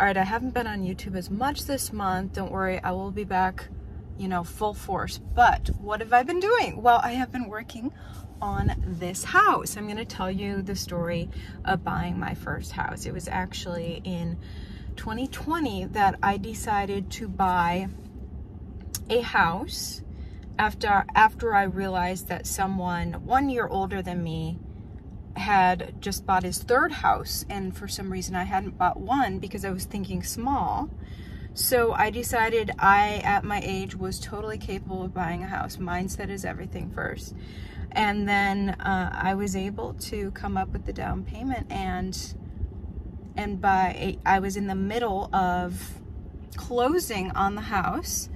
All right, I haven't been on YouTube as much this month. Don't worry, I will be back, you know, full force. But what have I been doing? Well, I have been working on this house. I'm going to tell you the story of buying my first house. It was actually in 2020 that I decided to buy a house after after I realized that someone one year older than me had just bought his third house and for some reason I hadn't bought one because I was thinking small. So I decided I, at my age, was totally capable of buying a house. Mindset is everything first. And then uh, I was able to come up with the down payment and and by I was in the middle of closing on the house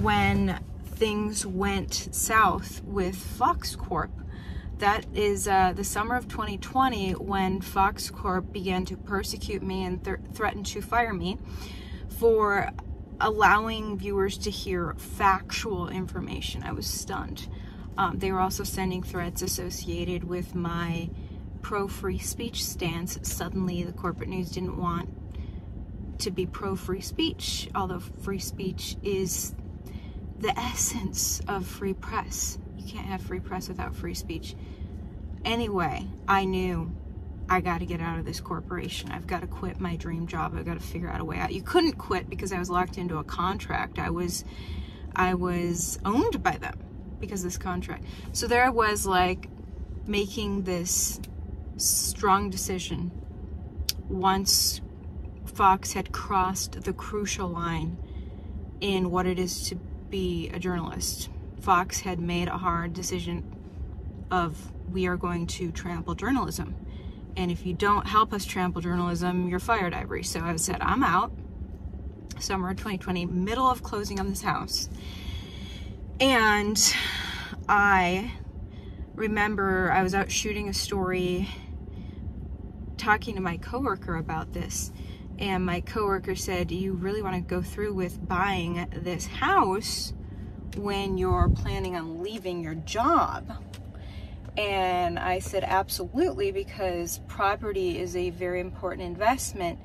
when things went south with Fox Corp. That is uh, the summer of 2020 when Fox Corp began to persecute me and th threaten to fire me for allowing viewers to hear factual information. I was stunned. Um, they were also sending threats associated with my pro free speech stance. Suddenly, the corporate news didn't want to be pro free speech, although free speech is the essence of free press. Can't have free press without free speech. Anyway, I knew I got to get out of this corporation. I've got to quit my dream job. I've got to figure out a way out. You couldn't quit because I was locked into a contract. I was I was owned by them because this contract. So there I was like making this strong decision once Fox had crossed the crucial line in what it is to be a journalist. Fox had made a hard decision of we are going to trample journalism. And if you don't help us trample journalism, you're fired, Ivory. So I said, I'm out. Summer 2020, middle of closing on this house. And I remember I was out shooting a story talking to my coworker about this and my coworker said, "You really want to go through with buying this house when you're planning on leaving your job?" And I said, "Absolutely, because property is a very important investment.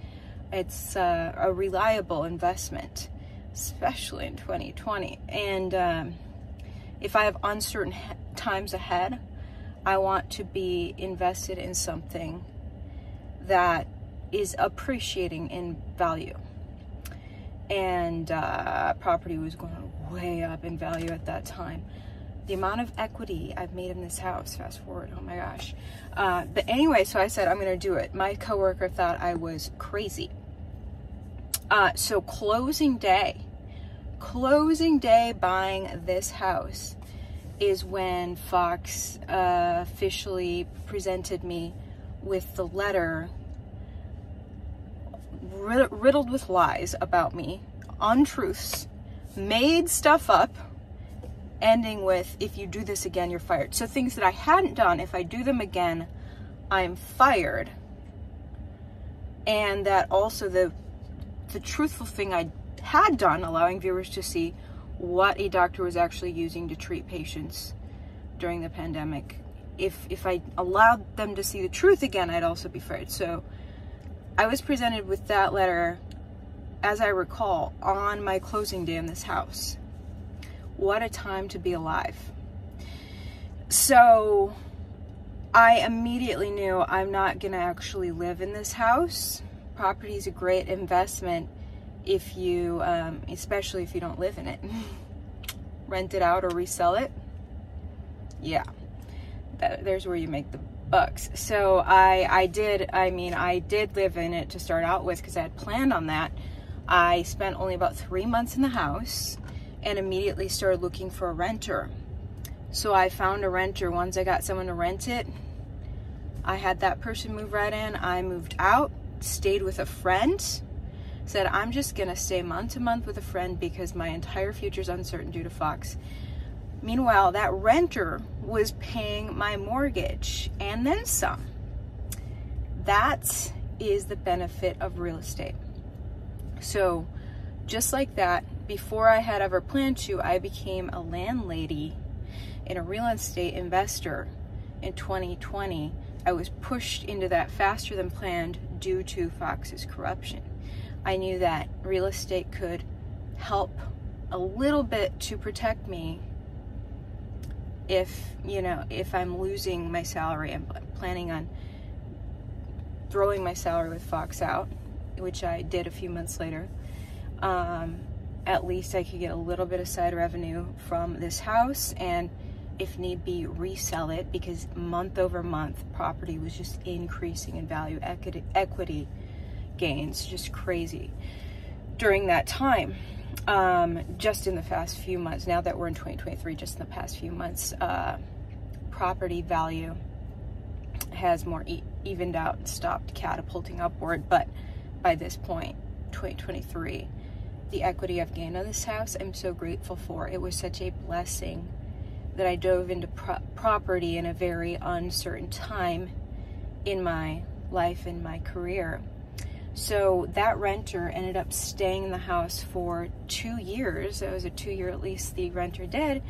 It's uh, a reliable investment, especially in 2020. And um, if I have uncertain times ahead, I want to be invested in something that is appreciating in value. And uh, property was going way up in value at that time. The amount of equity I've made in this house, fast forward, oh my gosh. Uh, but anyway, so I said, I'm going to do it. My coworker thought I was crazy. Uh, so closing day, closing day buying this house is when Fox uh, officially presented me with the letter riddled with lies about me, untruths, made stuff up, ending with, if you do this again, you're fired. So things that I hadn't done, if I do them again, I'm fired. And that also the the truthful thing I had done, allowing viewers to see what a doctor was actually using to treat patients during the pandemic. If if I allowed them to see the truth again, I'd also be fired. So I was presented with that letter, as I recall, on my closing day in this house. What a time to be alive. So I immediately knew I'm not going to actually live in this house. Property is a great investment if you, um, especially if you don't live in it. Rent it out or resell it. Yeah, that, there's where you make the bucks. So I, I did, I mean, I did live in it to start out with because I had planned on that. I spent only about three months in the house and immediately started looking for a renter. So I found a renter. Once I got someone to rent it, I had that person move right in. I moved out, stayed with a friend, said I'm just gonna stay month to month with a friend because my entire future is uncertain due to Fox. Meanwhile, that renter was paying my mortgage and then some. That is the benefit of real estate. So, just like that, before I had ever planned to, I became a landlady and a real estate investor in 2020. I was pushed into that faster than planned due to Fox's corruption. I knew that real estate could help a little bit to protect me if, you know, if I'm losing my salary. I'm planning on throwing my salary with Fox out, which I did a few months later. Um, at least I could get a little bit of side revenue from this house and if need be resell it because month over month property was just increasing in value equity, equity gains just crazy during that time um, just in the past few months now that we're in 2023 just in the past few months uh, property value has more e evened out and stopped catapulting upward but by this point 2023 the equity I've gained on this house, I'm so grateful for. It was such a blessing that I dove into pro property in a very uncertain time in my life and my career. So that renter ended up staying in the house for two years. It was a two year at least the renter did.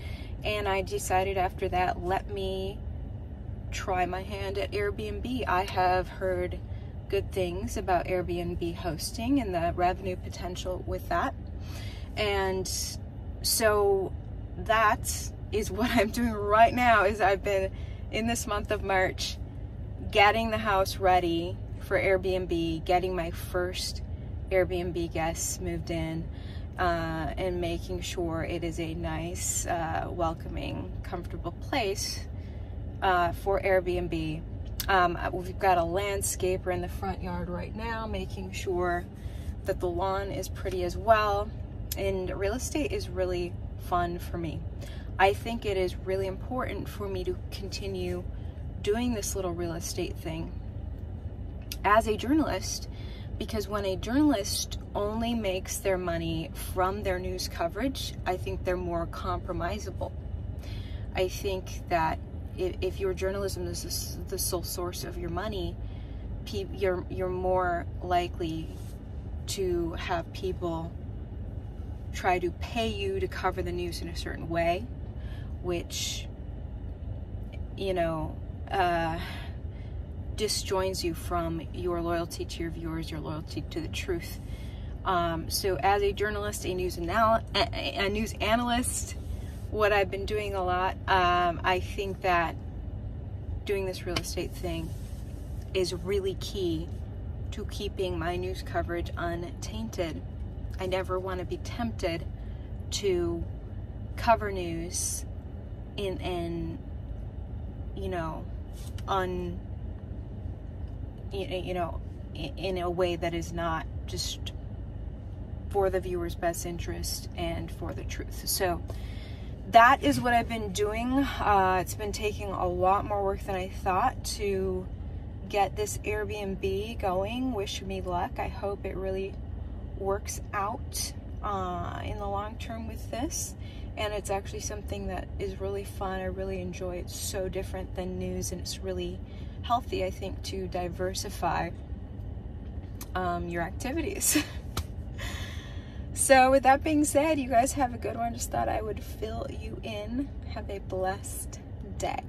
And I decided after that, let me try my hand at Airbnb. I have heard good things about Airbnb hosting and the revenue potential with that. And so that is what I'm doing right now is I've been in this month of March getting the house ready for Airbnb, getting my first Airbnb guests moved in, uh, and making sure it is a nice, uh, welcoming, comfortable place uh, for Airbnb um, we've got a landscaper in the front yard right now, making sure that the lawn is pretty as well. And real estate is really fun for me. I think it is really important for me to continue doing this little real estate thing as a journalist because when a journalist only makes their money from their news coverage, I think they're more compromisable. I think that if, your journalism is the sole source of your money, you're you're more likely to have people try to pay you to cover the news in a certain way, which you know uh, disjoins you from your loyalty to your viewers, your loyalty to the truth. Um, so, as a journalist, a news anal- a, news analyst, what I've been doing a lot. Um, I think that doing this real estate thing is really key to keeping my news coverage untainted. I never want to be tempted to cover news in in you know un you know in a way that is not just for the viewer's best interest and for the truth. So that is what I've been doing. Uh, it's been taking a lot more work than I thought to get this Airbnb going. Wish me luck. I hope it really works out uh, in the long term with this. And it's actually something that is really fun. I really enjoy it. It's so different than news, and it's really healthy, I think, to diversify um, your activities. So with that being said, you guys have a good one. Just thought I would fill you in. Have a blessed day.